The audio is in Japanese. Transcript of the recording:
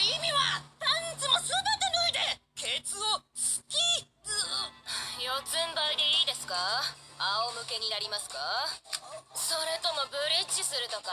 意味はパンツもすべて脱いでケツをスき四つん這いでいいですか？仰向けになりますか？それともブリッジするとか？